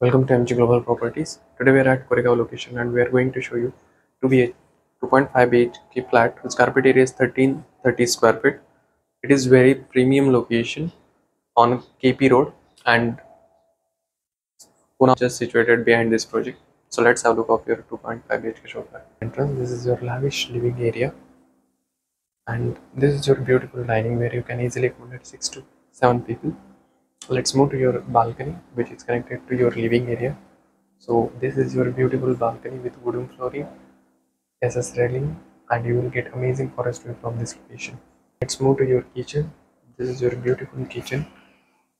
Welcome to MG Global Properties. Today we are at Koregaon location and we are going to show you 2 BH 2.5 BHK flat whose carpet area is 1330 square feet. It is very premium location on KP Road and Pune just situated behind this project. So let's have a look of your 2.5 BHK show flat. Entrance. This is your lavish living area and this is your beautiful dining where you can easily accommodate 6 to 7 people let's move to your balcony which is connected to your living area. So this is your beautiful balcony with wooden flooring ss railing and you will get amazing forest view from this location. Let's move to your kitchen. This is your beautiful kitchen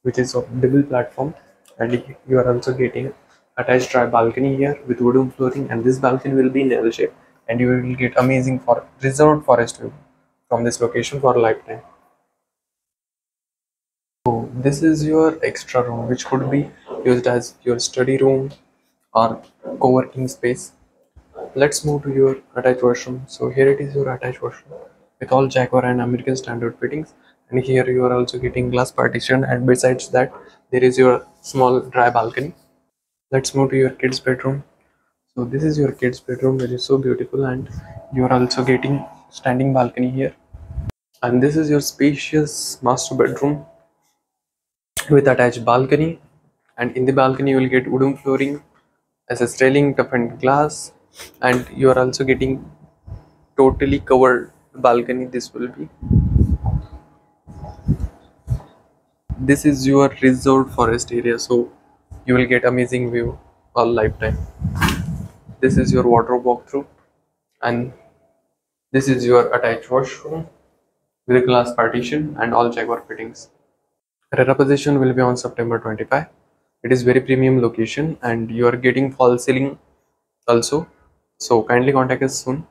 which is of double platform and you are also getting attached dry balcony here with wooden flooring and this balcony will be in L shape and you will get amazing for reserved forest view from this location for a lifetime so this is your extra room which could be used as your study room or co-working space. Let's move to your attached washroom. So here it is your attached washroom with all Jaguar and American standard fittings and here you are also getting glass partition and besides that there is your small dry balcony. Let's move to your kids bedroom. So this is your kids bedroom which is so beautiful and you are also getting standing balcony here and this is your spacious master bedroom with attached balcony and in the balcony you will get wooden flooring as a railing toughened glass and you are also getting totally covered balcony. This will be this is your reserved forest area so you will get amazing view all lifetime. This is your wardrobe walkthrough and this is your attached washroom with a glass partition and all jaguar fittings RERA position will be on September 25. It is very premium location and you are getting fall ceiling also. So kindly contact us soon.